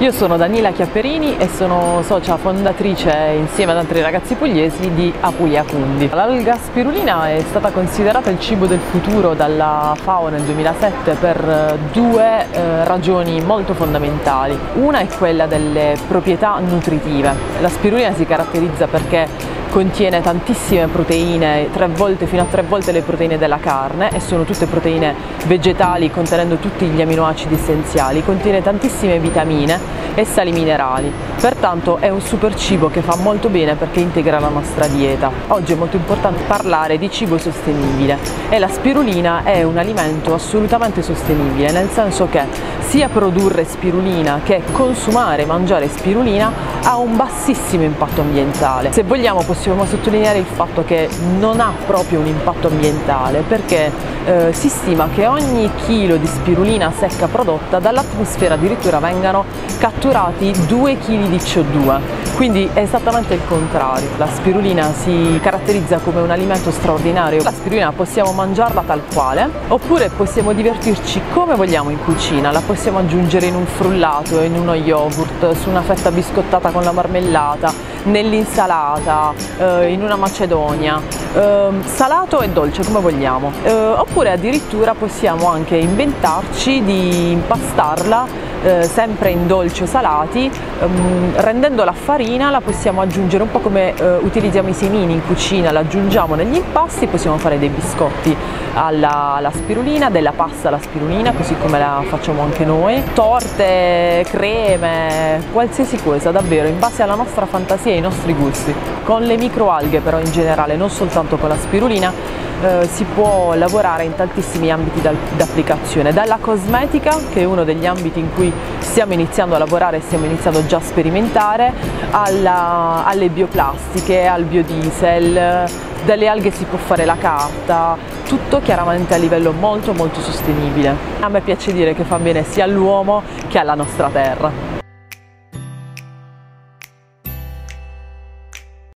Io sono Daniela Chiapperini e sono socia fondatrice insieme ad altri ragazzi pugliesi di Apulia Cundi. L'alga spirulina è stata considerata il cibo del futuro dalla FAO nel 2007 per due eh, ragioni molto fondamentali. Una è quella delle proprietà nutritive. La spirulina si caratterizza perché contiene tantissime proteine, volte, fino a tre volte le proteine della carne e sono tutte proteine vegetali contenendo tutti gli aminoacidi essenziali, contiene tantissime vitamine e sali minerali, pertanto è un super cibo che fa molto bene perché integra la nostra dieta. Oggi è molto importante parlare di cibo sostenibile e la spirulina è un alimento assolutamente sostenibile, nel senso che sia produrre spirulina che consumare, mangiare spirulina ha un bassissimo impatto ambientale. Se vogliamo possiamo sottolineare il fatto che non ha proprio un impatto ambientale perché eh, si stima che ogni chilo di spirulina secca prodotta dall'atmosfera addirittura vengano catturati 2 kg di CO2 quindi è esattamente il contrario. La spirulina si caratterizza come un alimento straordinario. La spirulina possiamo mangiarla tal quale oppure possiamo divertirci come vogliamo in cucina. La possiamo aggiungere in un frullato in uno yogurt su una fetta biscottata con la marmellata nell'insalata eh, in una macedonia. Eh, salato e dolce come vogliamo. Eh, oppure addirittura possiamo anche inventarci di impastarla eh, sempre in dolci o salati, ehm, rendendo la farina la possiamo aggiungere un po' come eh, utilizziamo i semini in cucina, la aggiungiamo negli impasti, possiamo fare dei biscotti alla, alla spirulina, della pasta alla spirulina, così come la facciamo anche noi, torte, creme, qualsiasi cosa davvero in base alla nostra fantasia e ai nostri gusti. Con le microalghe però in generale, non soltanto con la spirulina, eh, si può lavorare in tantissimi ambiti d'applicazione, dalla cosmetica che è uno degli ambiti in cui stiamo iniziando a lavorare e stiamo iniziando già a sperimentare, alla, alle bioplastiche, al biodiesel, dalle alghe si può fare la carta, tutto chiaramente a livello molto molto sostenibile. A me piace dire che fa bene sia all'uomo che alla nostra terra.